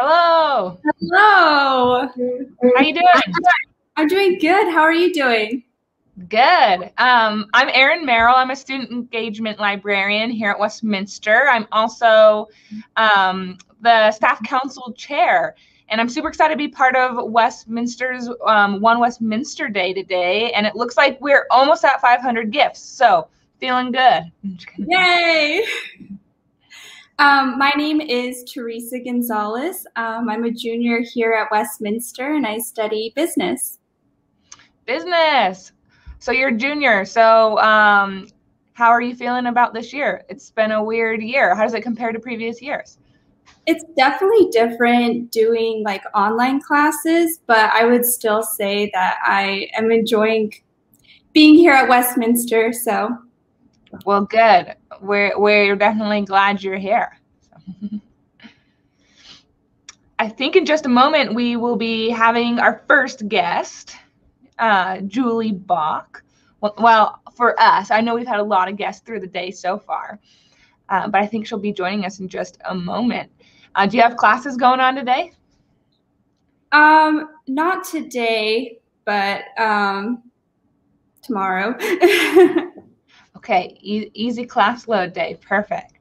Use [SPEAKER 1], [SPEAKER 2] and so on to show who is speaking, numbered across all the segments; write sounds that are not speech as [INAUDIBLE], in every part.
[SPEAKER 1] Hello.
[SPEAKER 2] Hello.
[SPEAKER 1] How are you doing?
[SPEAKER 2] I'm doing good. How are you doing?
[SPEAKER 1] Good. Um, I'm Erin Merrill. I'm a student engagement librarian here at Westminster. I'm also um, the staff council chair, and I'm super excited to be part of Westminster's um, One Westminster Day today. And it looks like we're almost at 500 gifts, so feeling good. [LAUGHS]
[SPEAKER 2] Yay! Um, my name is Teresa Gonzales. Um, I'm a junior here at Westminster and I study business.
[SPEAKER 1] Business. So you're junior. So um, how are you feeling about this year? It's been a weird year. How does it compare to previous years?
[SPEAKER 2] It's definitely different doing like online classes, but I would still say that I am enjoying being here at Westminster. So
[SPEAKER 1] well, good. We're we're definitely glad you're here. [LAUGHS] I think in just a moment we will be having our first guest, uh, Julie Balk. Well, well, for us, I know we've had a lot of guests through the day so far, uh, but I think she'll be joining us in just a moment. Uh, do you have classes going on today?
[SPEAKER 2] Um, not today, but um, tomorrow. [LAUGHS]
[SPEAKER 1] Okay, e easy class load day. Perfect.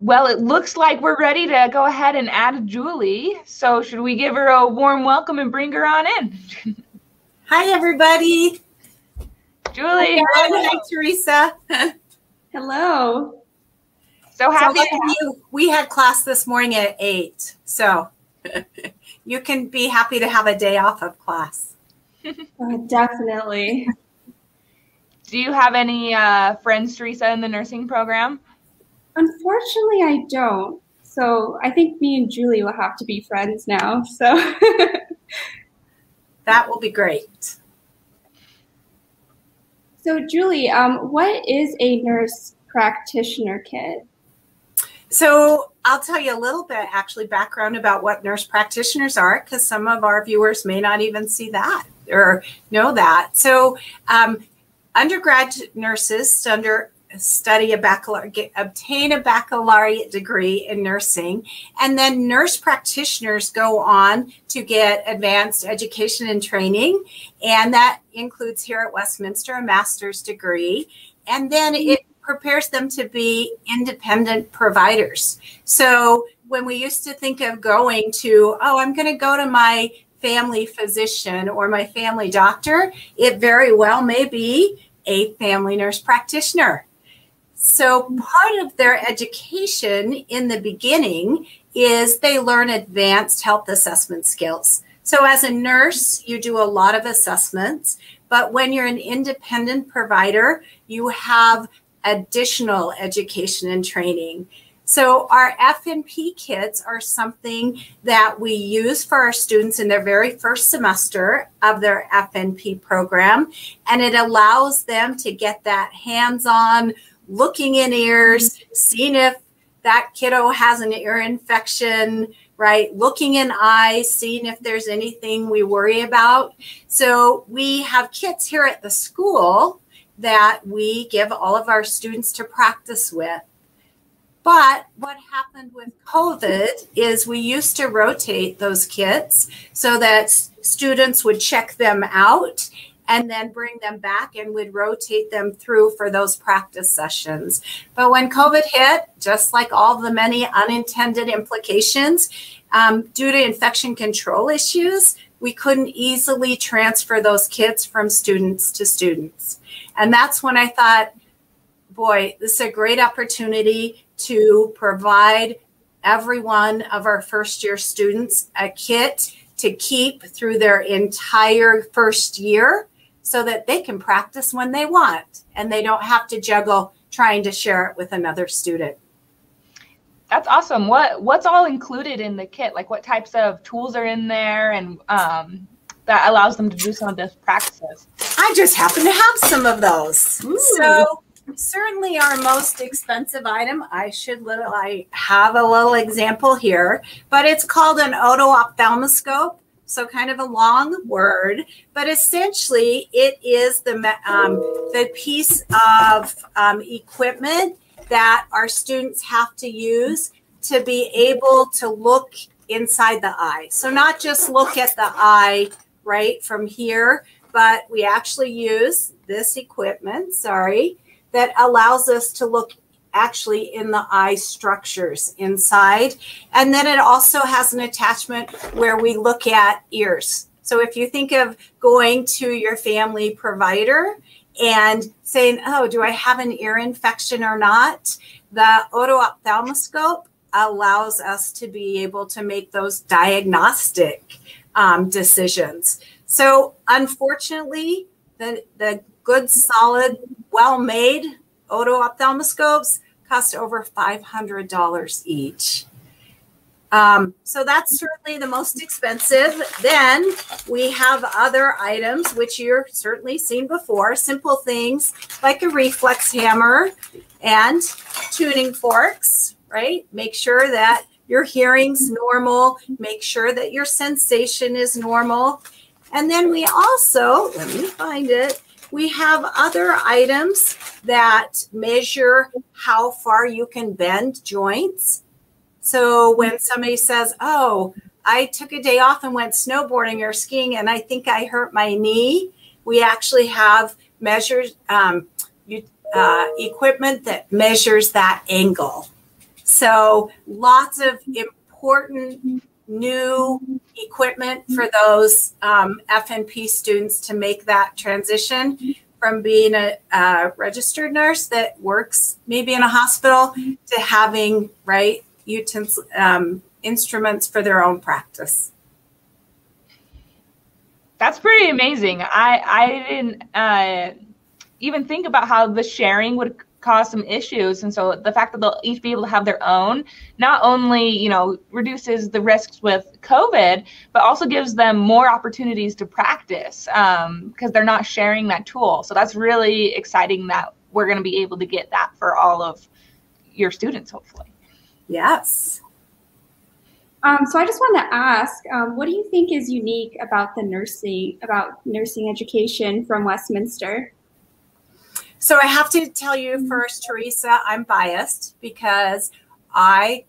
[SPEAKER 1] Well, it looks like we're ready to go ahead and add Julie. So should we give her a warm welcome and bring her on in?
[SPEAKER 3] Hi, everybody.
[SPEAKER 1] Julie.
[SPEAKER 3] Hi, Hi Teresa. [LAUGHS]
[SPEAKER 2] Hello.
[SPEAKER 1] So happy so
[SPEAKER 3] you. We had class this morning at 8. So [LAUGHS] you can be happy to have a day off of class. [LAUGHS]
[SPEAKER 2] Uh, definitely.
[SPEAKER 1] Do you have any uh, friends, Teresa, in the nursing program?
[SPEAKER 2] Unfortunately, I don't. So I think me and Julie will have to be friends now. So [LAUGHS]
[SPEAKER 3] that will be great.
[SPEAKER 2] So, Julie, um, what is a nurse practitioner kit?
[SPEAKER 3] So, I'll tell you a little bit actually background about what nurse practitioners are because some of our viewers may not even see that or know that. So, um, undergrad nurses under study a baccalaureate, obtain a baccalaureate degree in nursing, and then nurse practitioners go on to get advanced education and training, and that includes here at Westminster a master's degree, and then it prepares them to be independent providers. So when we used to think of going to, oh, I'm going to go to my family physician or my family doctor, it very well may be a family nurse practitioner. So, part of their education in the beginning is they learn advanced health assessment skills. So, as a nurse, you do a lot of assessments, but when you're an independent provider, you have additional education and training. So our FNP kits are something that we use for our students in their very first semester of their FNP program. And it allows them to get that hands-on looking in ears, seeing if that kiddo has an ear infection, right? Looking in eyes, seeing if there's anything we worry about. So we have kits here at the school that we give all of our students to practice with. But what happened with COVID is we used to rotate those kits so that students would check them out and then bring them back and would rotate them through for those practice sessions. But when COVID hit, just like all the many unintended implications, um, due to infection control issues, we couldn't easily transfer those kits from students to students. And that's when I thought, boy, this is a great opportunity to provide every one of our first year students a kit to keep through their entire first year so that they can practice when they want and they don't have to juggle trying to share it with another student.
[SPEAKER 1] That's awesome. What what's all included in the kit? Like what types of tools are in there and um, that allows them to do some of this practices?
[SPEAKER 3] I just happen to have some of those. Ooh. So certainly our most expensive item. I should little I have a little example here, but it's called an oto-ophthalmoscope. So kind of a long word, but essentially it is the um, the piece of um, equipment that our students have to use to be able to look inside the eye. So not just look at the eye right from here, but we actually use this equipment, sorry, that allows us to look actually in the eye structures inside. And then it also has an attachment where we look at ears. So if you think of going to your family provider and saying, oh, do I have an ear infection or not? The oto-ophthalmoscope allows us to be able to make those diagnostic um, decisions. So unfortunately, the, the good, solid, well-made oto-ophthalmoscopes cost over $500 each. Um, so that's certainly the most expensive. Then we have other items, which you've certainly seen before, simple things like a reflex hammer and tuning forks, right? Make sure that your hearing's normal, make sure that your sensation is normal. And then we also, let me find it, we have other items that measure how far you can bend joints. So when somebody says, oh, I took a day off and went snowboarding or skiing and I think I hurt my knee, we actually have measures, um, uh, equipment that measures that angle. So lots of important new equipment for those um, FNP students to make that transition from being a, a, registered nurse that works maybe in a hospital to having right utens- um, instruments for their own practice.
[SPEAKER 1] That's pretty amazing. I I didn't uh, even think about how the sharing would cause some issues. And so the fact that they'll each be able to have their own not only you know reduces the risks with covid but also gives them more opportunities to practice because um, they're not sharing that tool. So that's really exciting that we're going to be able to get that for all of your students hopefully.
[SPEAKER 3] Yes.
[SPEAKER 2] Um, so I just want to ask, um, what do you think is unique about the nursing, about nursing education from Westminster?
[SPEAKER 3] So I have to tell you first, Teresa, I'm biased because I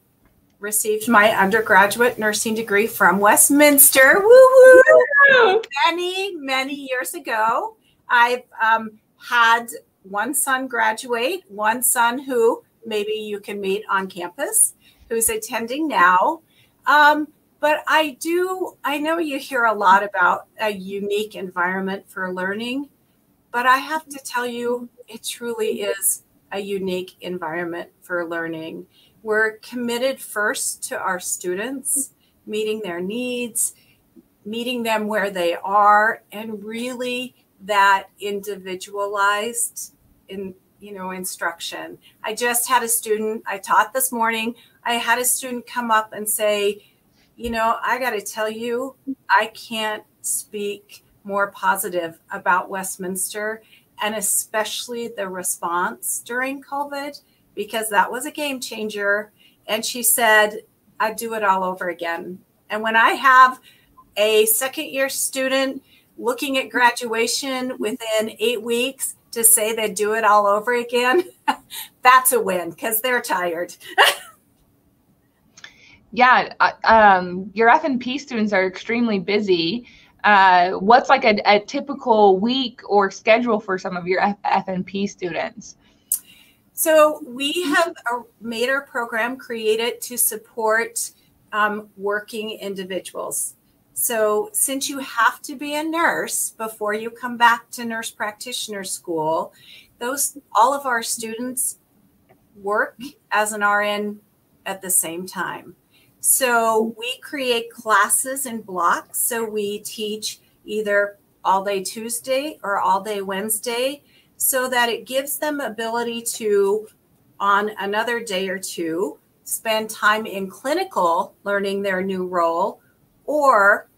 [SPEAKER 3] received my undergraduate nursing degree from Westminster. Woo woo! Many, many years ago. I've um, had one son graduate, one son who maybe you can meet on campus, who's attending now. Um, but I do, I know you hear a lot about a unique environment for learning, but I have to tell you, it truly is a unique environment for learning. We're committed first to our students, meeting their needs, meeting them where they are, and really that individualized in you know instruction. I just had a student I taught this morning. I had a student come up and say, you know, I got to tell you, I can't speak more positive about Westminster and especially the response during COVID, because that was a game changer. And she said, I'd do it all over again. And when I have a second year student looking at graduation within eight weeks to say they do it all over again, [LAUGHS] that's a win because they're tired. [LAUGHS]
[SPEAKER 1] yeah, um, your FNP students are extremely busy uh, what's like a, a, typical week or schedule for some of your F- FNP students?
[SPEAKER 3] So we have made our program created to support um, working individuals. So since you have to be a nurse before you come back to nurse practitioner school, those all of our students work as an RN at the same time. So we create classes in blocks. So we teach either all day Tuesday or all day Wednesday so that it gives them ability to on another day or two spend time in clinical learning their new role or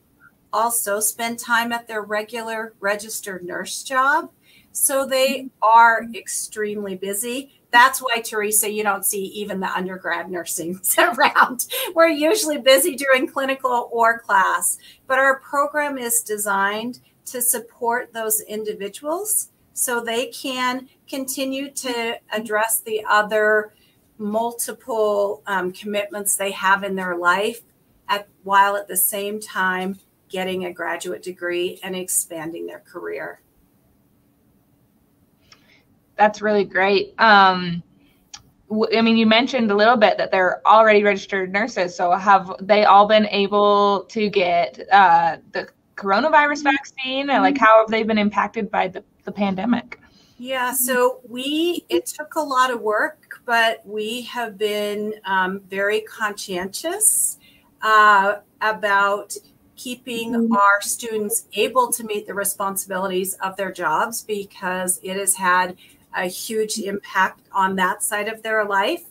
[SPEAKER 3] also spend time at their regular registered nurse job. So they mm-hmm. are extremely busy that's why, Teresa, you don't see even the undergrad nursing [LAUGHS] around. We're usually busy doing clinical or class, but our program is designed to support those individuals so they can continue to address the other multiple um, commitments they have in their life at, while at the same time getting a graduate degree and expanding their career.
[SPEAKER 1] That's really great. Um, I mean, you mentioned a little bit that they're already registered nurses. So have they all been able to get uh, the coronavirus vaccine? And like, how have they been impacted by the, the pandemic?
[SPEAKER 3] Yeah, so we, it took a lot of work, but we have been um, very conscientious uh, about keeping mm-hmm. our students able to meet the responsibilities of their jobs because it has had a huge impact on that side of their life.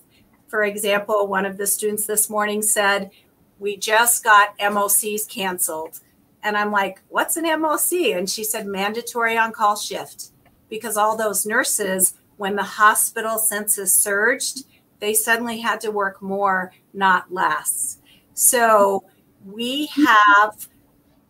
[SPEAKER 3] For example, one of the students this morning said, We just got MOCs canceled. And I'm like, What's an MOC? And she said, Mandatory on call shift. Because all those nurses, when the hospital census surged, they suddenly had to work more, not less. So we have,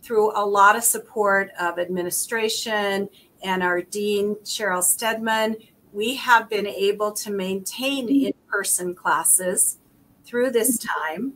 [SPEAKER 3] through a lot of support of administration and our dean, Cheryl Stedman, we have been able to maintain in person classes through this time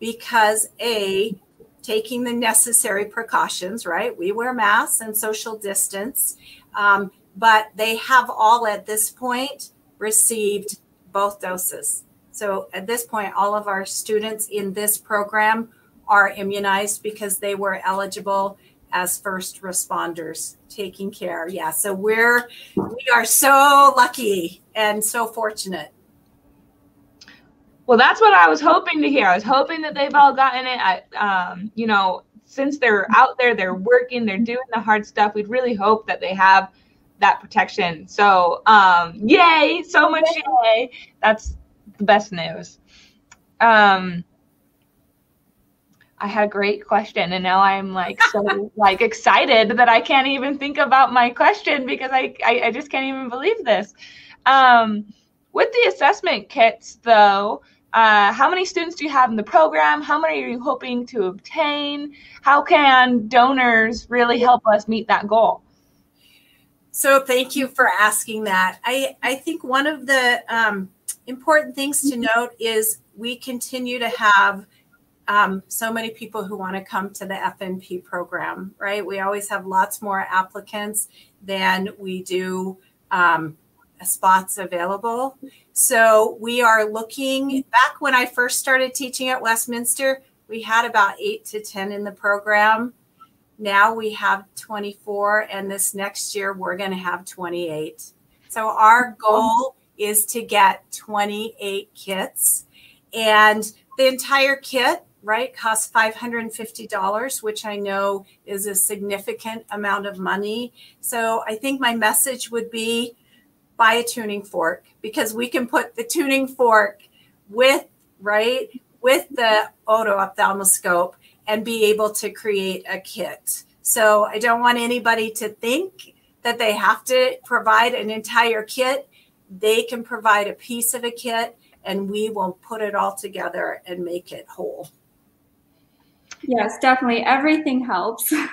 [SPEAKER 3] because A, taking the necessary precautions, right? We wear masks and social distance, um, but they have all at this point received both doses. So at this point, all of our students in this program are immunized because they were eligible as first responders taking care. Yeah, so we're we are so lucky and so fortunate.
[SPEAKER 1] Well, that's what I was hoping to hear. I was hoping that they've all gotten it. I, um, you know, since they're out there, they're working, they're doing the hard stuff. We'd really hope that they have that protection. So, um, yay! So much yay! That's the best news. Um, I had a great question and now I'm like so [LAUGHS] like excited that I can't even think about my question because I, I, I just can't even believe this. Um, with the assessment kits though, uh, how many students do you have in the program? How many are you hoping to obtain? How can donors really help us meet that goal?
[SPEAKER 3] So thank you for asking that. I, I think one of the um, important things to note is we continue to have um, so many people who want to come to the FNP program, right? We always have lots more applicants than we do um, spots available. So we are looking back when I first started teaching at Westminster, we had about eight to 10 in the program. Now we have 24, and this next year we're going to have 28. So our goal is to get 28 kits. And the entire kit right, costs $550, which I know is a significant amount of money. So I think my message would be buy a tuning fork because we can put the tuning fork with, right, with the oto ophthalmoscope and be able to create a kit. So I don't want anybody to think that they have to provide an entire kit. They can provide a piece of a kit and we will put it all together and make it whole.
[SPEAKER 2] Yes, definitely. Everything helps. [LAUGHS]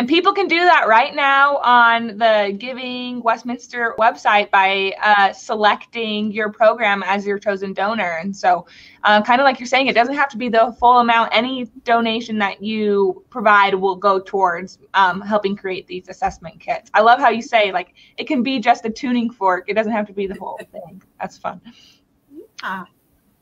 [SPEAKER 1] And people can do that right now on the Giving Westminster website by uh, selecting your program as your chosen donor. And so, uh, kind of like you're saying, it doesn't have to be the full amount. Any donation that you provide will go towards um, helping create these assessment kits. I love how you say, like, it can be just a tuning fork, it doesn't have to be the whole thing. That's fun. Yeah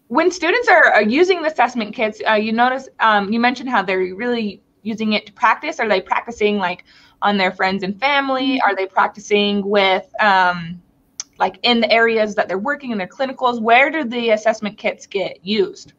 [SPEAKER 1] when students are, are using the assessment kits, uh, you notice um, you mentioned how they're really using it to practice. Are they practicing like on their friends and family? Are they practicing with um, like in the areas that they're working in their clinicals? Where do the assessment kits get used?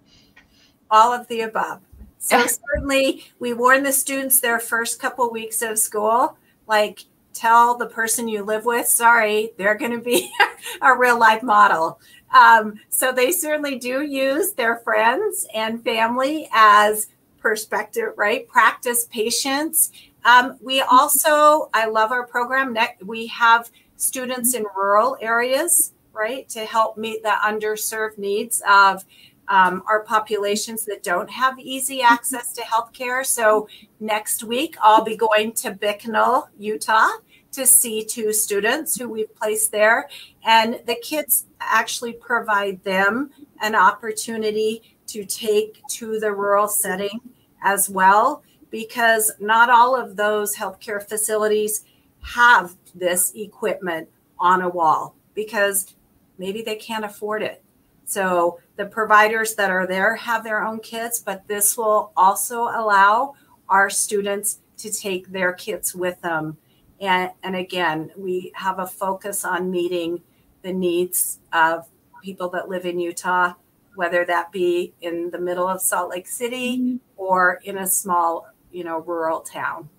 [SPEAKER 3] All of the above. So [LAUGHS] certainly we warn the students their first couple weeks of school, like tell the person you live with, sorry, they're going to be [LAUGHS] a real life model. Um, so they certainly do use their friends and family as perspective, right? Practice patience. Um, we also, I love our program. We have students in rural areas, right, to help meet the underserved needs of um, our populations that don't have easy access to healthcare. So next week, I'll be going to Bicknell, Utah, to see two students who we've placed there. And the kids actually provide them an opportunity to take to the rural setting as well, because not all of those healthcare facilities have this equipment on a wall because maybe they can't afford it. So the providers that are there have their own kits, but this will also allow our students to take their kits with them. And, and again, we have a focus on meeting the needs of people that live in Utah, whether that be in the middle of Salt Lake City mm-hmm. or in a small, you know, rural town.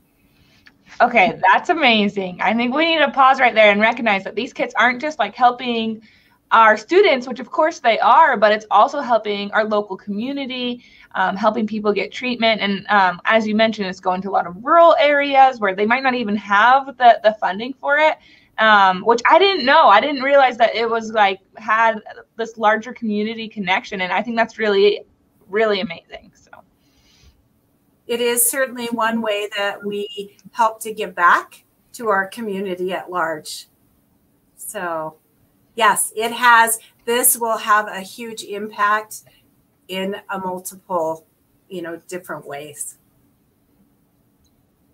[SPEAKER 1] Okay, that's amazing. I think we need to pause right there and recognize that these kits aren't just like helping our students, which of course they are, but it's also helping our local community, um, helping people get treatment. And um, as you mentioned, it's going to a lot of rural areas where they might not even have the, the funding for it, um, which I didn't know. I didn't realize that it was like had this larger community connection. And I think that's really, really amazing. So
[SPEAKER 3] it is certainly one way that we help to give back to our community at large. So yes, it has. This will have a huge impact in a multiple, you know, different ways.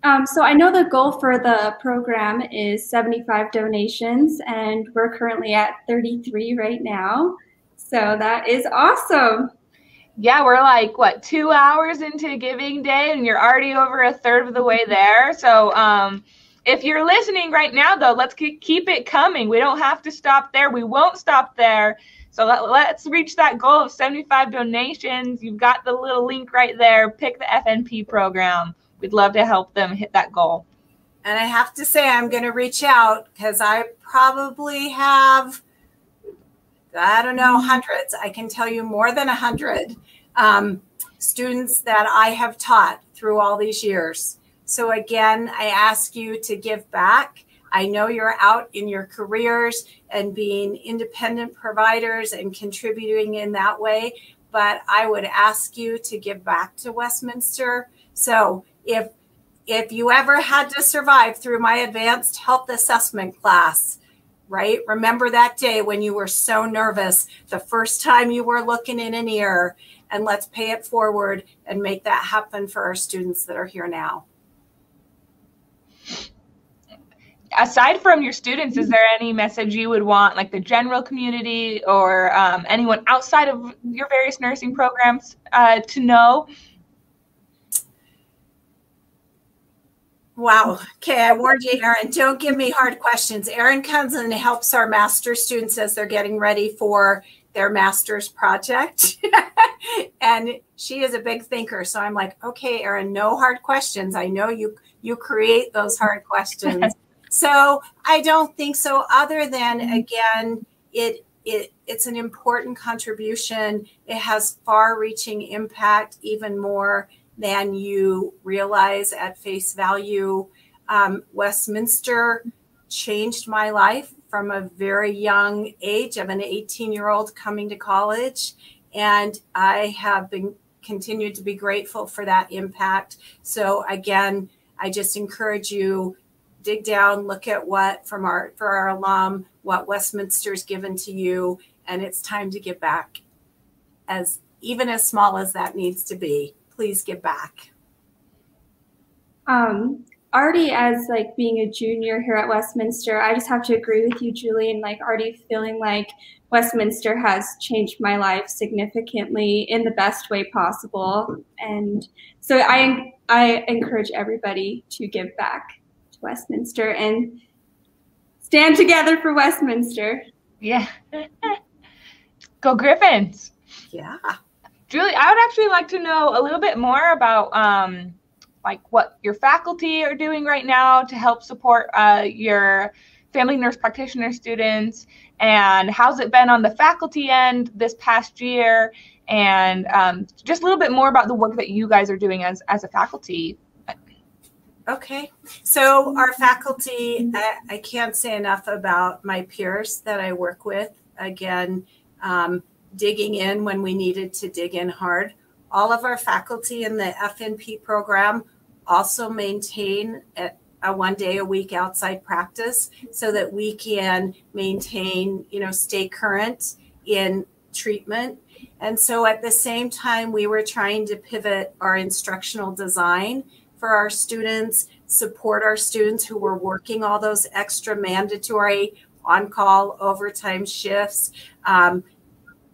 [SPEAKER 2] Um, so I know the goal for the program is 75 donations, and we're currently at 33 right now. So that is awesome.
[SPEAKER 1] Yeah, we're like what two hours into Giving Day, and you're already over a third of the way there. So, um, if you're listening right now, though, let's keep it coming. We don't have to stop there. We won't stop there. So let, us reach that goal of 75 donations. You've got the little link right there. Pick the FNP program. We'd love to help them hit that goal.
[SPEAKER 3] And I have to say, I'm going to reach out because I probably have, I don't know, hundreds. I can tell you more than a hundred um, students that I have taught through all these years so again, I ask you to give back. I know you're out in your careers and being independent providers and contributing in that way, but I would ask you to give back to Westminster. So if if you ever had to survive through my advanced health assessment class, right? Remember that day when you were so nervous the first time you were looking in an ear, and let's pay it forward and make that happen for our students that are here now.
[SPEAKER 1] Aside from your students, is there any message you would want, like the general community or um, anyone outside of your various nursing programs, uh, to know?
[SPEAKER 3] Wow. Okay, I warned you, Erin. Don't give me hard questions. Erin comes and helps our master students as they're getting ready for their master's project. [LAUGHS] and she is a big thinker. So I'm like, okay, Erin, no hard questions. I know you you create those hard questions. [LAUGHS] So I don't think so, other than mm-hmm. again, it it it's an important contribution. It has far-reaching impact, even more than you realize at face value. Um, Westminster changed my life from a very young age of an 18 year old coming to college. And I have been continued to be grateful for that impact. So again, I just encourage you dig down, look at what from our for our alum, what Westminster's given to you, and it's time to give back. As even as small as that needs to be, please give back.
[SPEAKER 2] Um, already as like being a junior here at Westminster, I just have to agree with you, Julie, and like already feeling like Westminster has changed my life significantly in the best way possible. And so I I encourage everybody to give back. To Westminster and stand together for Westminster.
[SPEAKER 1] Yeah. Go Griffins.
[SPEAKER 3] Yeah.
[SPEAKER 1] Julie, I would actually like to know a little bit more about um, like what your faculty are doing right now to help support uh, your family nurse practitioner students and how's it been on the faculty end this past year and um, just a little bit more about the work that you guys are doing as, as a faculty
[SPEAKER 3] Okay. So our faculty, I, I, can't say enough about my peers that I work with. Again, um, digging in when we needed to dig in hard. All of our faculty in the FNP program also maintain at a one day a week outside practice so that we can maintain, you know, stay current in treatment. And so at the same time, we were trying to pivot our instructional design for our students, support our students who were working all those extra mandatory on call overtime shifts. Um,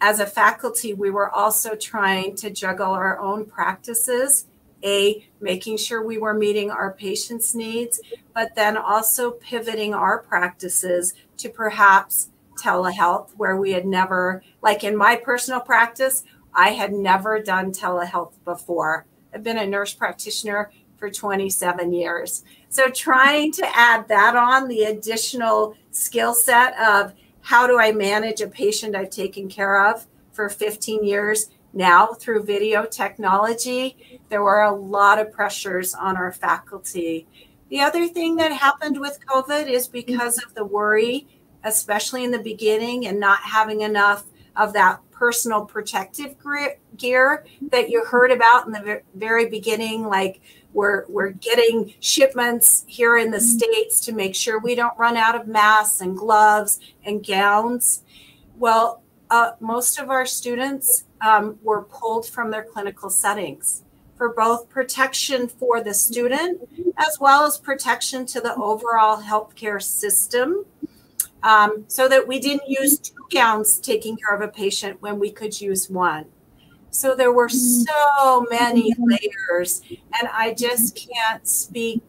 [SPEAKER 3] as a faculty, we were also trying to juggle our own practices a making sure we were meeting our patients needs but then also pivoting our practices to perhaps telehealth where we had never like in my personal practice i had never done telehealth before. I've been a nurse practitioner for 27 years. So trying to add that on the additional skill set of how do i manage a patient i've taken care of for 15 years now through video technology, there were a lot of pressures on our faculty. The other thing that happened with COVID is because of the worry, especially in the beginning, and not having enough of that personal protective gear that you heard about in the very beginning, like we're, we're getting shipments here in the States to make sure we don't run out of masks and gloves and gowns. Well, uh, most of our students um, were pulled from their clinical settings for both protection for the student as well as protection to the overall healthcare system. Um, so that we didn't use two gowns taking care of a patient when we could use one. So there were mm. so many layers, and I just can't speak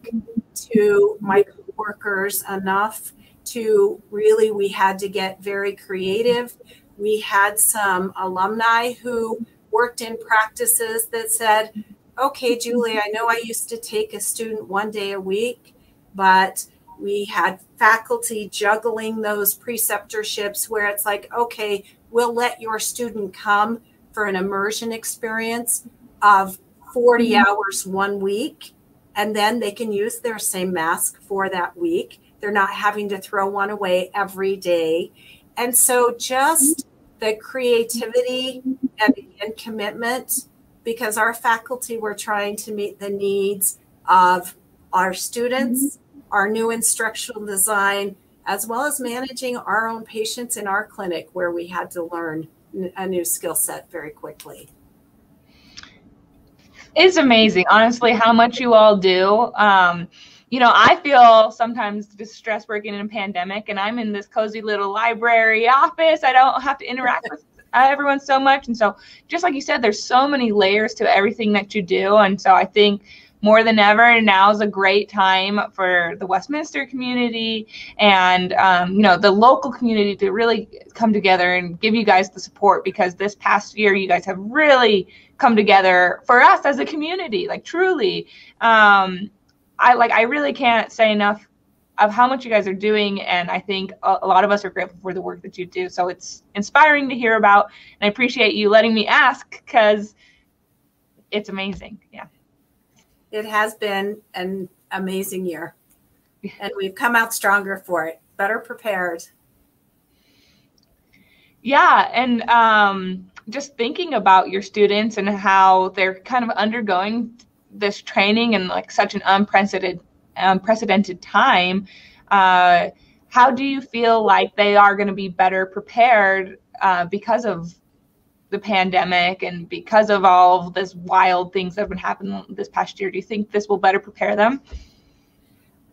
[SPEAKER 3] to my workers enough to really, we had to get very creative. We had some alumni who worked in practices that said, okay, Julie, I know I used to take a student one day a week, but we had faculty juggling those preceptorships where it's like, okay, we'll let your student come for an immersion experience of 40 mm-hmm. hours one week, and then they can use their same mask for that week. They're not having to throw one away every day. And so just the creativity and, and commitment, because our faculty were trying to meet the needs of our students, our new instructional design, as well as managing our own patients in our clinic where we had to learn a new skill set very quickly.
[SPEAKER 1] It's amazing, honestly, how much you all do. Um, you know, I feel sometimes distressed working in a pandemic and I'm in this cozy little library office. I don't have to interact with [LAUGHS] everyone so much. And so, just like you said, there's so many layers to everything that you do. And so, I think more than ever, now is a great time for the Westminster community and, um, you know, the local community to really come together and give you guys the support because this past year, you guys have really come together for us as a community, like truly. Um, I like I really can't say enough of how much you guys are doing and I think a, lot of us are grateful for the work that you do. So it's inspiring to hear about and I appreciate you letting me ask cuz it's amazing. Yeah.
[SPEAKER 3] It has been an amazing year. [LAUGHS] and we've come out stronger for it, better prepared.
[SPEAKER 1] Yeah, and um, just thinking about your students and how they're kind of undergoing this training in like such an unprecedented unprecedented time uh, how do you feel like they are going to be better prepared uh, because of the pandemic and because of all of this wild things that have been happening this past year do you think this will better prepare them?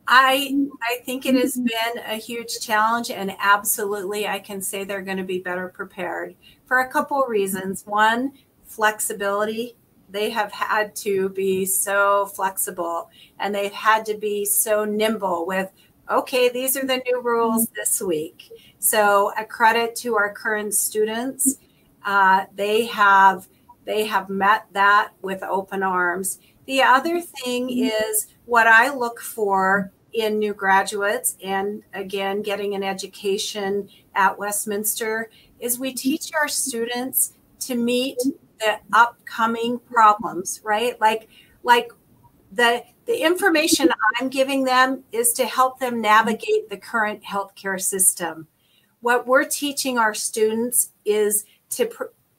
[SPEAKER 3] I I think it has been a huge challenge and absolutely I can say they're going to be better prepared for a couple of reasons. One, flexibility. They have had to be so flexible and they've had to be so nimble with okay these are the new rules this week. So a credit to our current students uh, they have they have met that with open arms the other thing is what i look for in new graduates and again getting an education at westminster is we teach our students to meet the upcoming problems, right? Like, like the the information I'm giving them is to help them navigate the current healthcare system. What we're teaching our students is to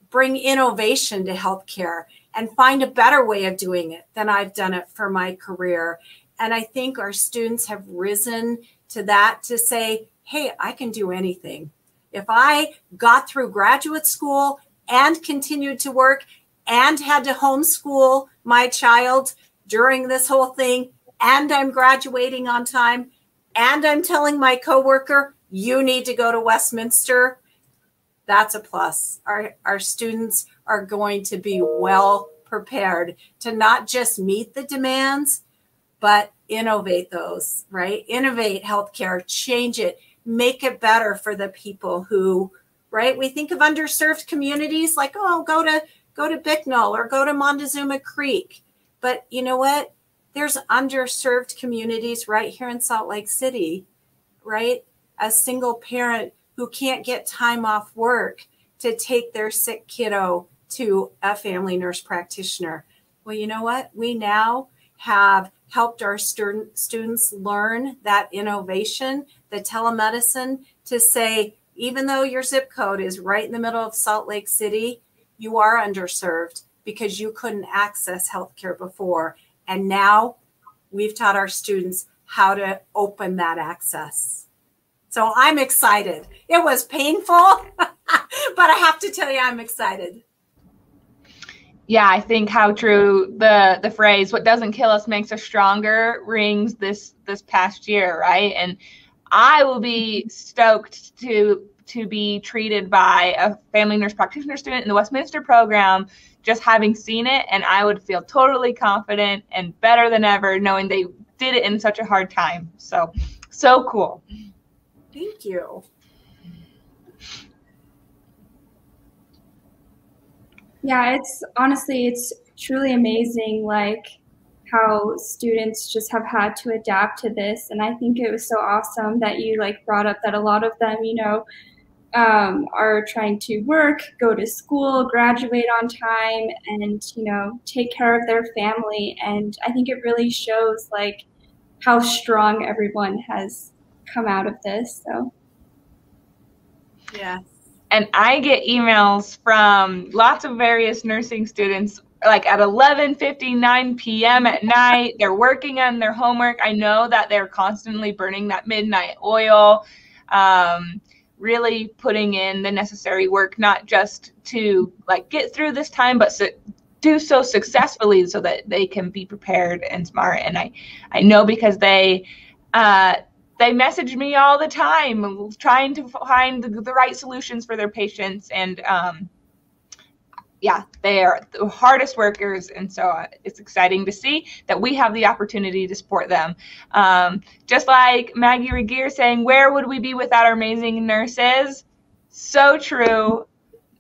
[SPEAKER 3] bring innovation to healthcare and find a better way of doing it than I've done it for my career. And I think our students have risen to that to say, hey, I can do anything. If I got through graduate school and continued to work and had to homeschool my child during this whole thing, and I'm graduating on time, and I'm telling my coworker, you need to go to Westminster, that's a plus. Our, our students are going to be well prepared to not just meet the demands, but innovate those, right? Innovate healthcare, change it, make it better for the people who, right? We think of underserved communities like, oh, go to go to Bicknell or go to Montezuma Creek. But you know what? There's underserved communities right here in Salt Lake City, right? A single parent who can't get time off work to take their sick kiddo to a family nurse practitioner. Well, you know what? We now have helped our student, students learn that innovation, the telemedicine, to say, even though your zip code is right in the middle of Salt Lake City, you are underserved because you couldn't access healthcare before. And now we've taught our students how to open that access. So I'm excited. It was painful, [LAUGHS] but I have to tell you, I'm excited.
[SPEAKER 1] Yeah, I think how true the the phrase "what doesn't kill us makes us stronger" rings this this past year, right? And I will be stoked to to be treated by a family nurse practitioner student in the Westminster program, just having seen it, and I would feel totally confident and better than ever knowing they did it in such a hard time. So, so cool.
[SPEAKER 3] Thank you.
[SPEAKER 2] Yeah, it's honestly, it's truly amazing, like how students just have had to adapt to this. And I think it was so awesome that you like brought up that a lot of them, you know, um, are trying to work, go to school, graduate on time, and you know take care of their family. And I think it really shows like how strong everyone has come out of this. So
[SPEAKER 3] yeah.
[SPEAKER 1] And I get emails from lots of various nursing students like at 11:59 p.m. at night. They're working on their homework. I know that they're constantly burning that midnight oil. Um, really putting in the necessary work, not just to like get through this time, but su- do so successfully so that they can be prepared and smart. And I, I know because they, uh, they message me all the time, trying to find the, the right solutions for their patients. And um, yeah, they are the hardest workers, and so uh, it's exciting to see that we have the opportunity to support them. Um, just like Maggie Regier saying, "Where would we be without our amazing nurses?" So true.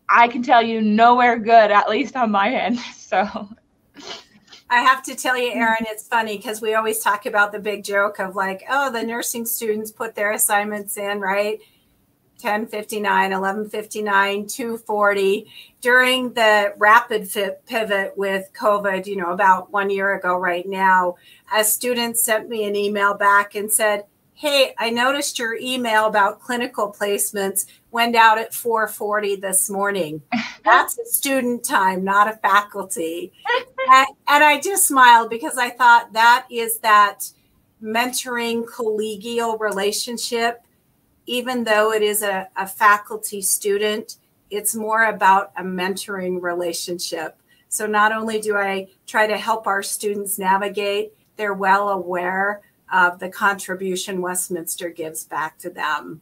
[SPEAKER 1] I can tell you, nowhere good, at least on my end. [LAUGHS] So.
[SPEAKER 3] I have to tell you, Erin, it's funny because we always talk about the big joke of like, oh, the nursing students put their assignments in, right? 1059, 1159, 240. During the rapid pivot with COVID, you know, about one year ago right now, a student sent me an email back and said, Hey, I noticed your email about clinical placements went out at 440 this morning. [LAUGHS] That's a student time, not a faculty. And, I just smiled because I thought that is that mentoring collegial relationship even though it is a, a faculty student, it's more about a mentoring relationship. So not only do I try to help our students navigate, they're well aware of the contribution Westminster gives back to them.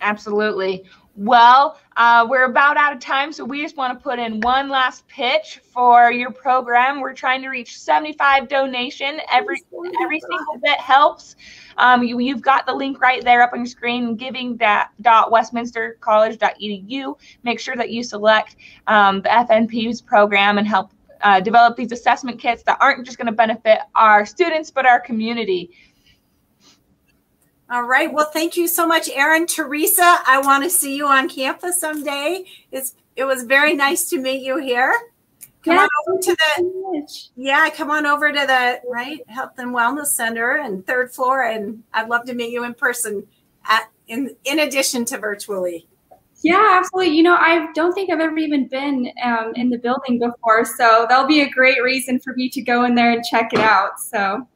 [SPEAKER 1] Absolutely. Well, uh, we're about out of time, so we just want to put in one last pitch for your program. We're trying to reach 75 donation. Every every single bit helps. Um, you, you've got the link right there up on your screen, giving.westminstercollege.edu. Make sure that you select um, the FNP's program and help uh, develop these assessment kits that aren't just going to benefit our students, but our community.
[SPEAKER 3] All right. Well, thank you so much, Erin. Teresa, I want to see you on campus someday. It's it was very nice to meet you here. Come on over to the yeah, come on over to the right Health and Wellness Center and third floor, and I'd love to meet you in person. At in in addition to virtually.
[SPEAKER 2] Yeah, absolutely. You know, I don't think I've ever even been um, in the building before, so that'll be a great reason for me to go in there and check it out. So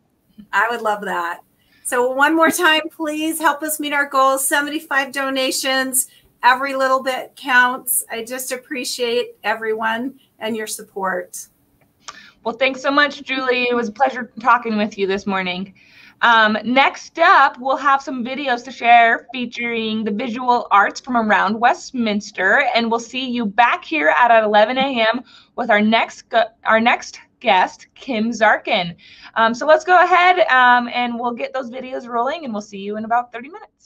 [SPEAKER 3] I would love that. So one more time, please help us meet our goals. 75 donations. Every little bit counts. I just appreciate everyone and your support.
[SPEAKER 1] Well, thanks so much, Julie. It was a pleasure talking with you this morning. Um, next up, we'll have some videos to share featuring the visual arts from around Westminster, and we'll see you back here at 11 a.m. with our next our next guest, Kim Zarkin. Um, so let's go ahead um, and we'll get those videos rolling, and we'll see you in about 30 minutes.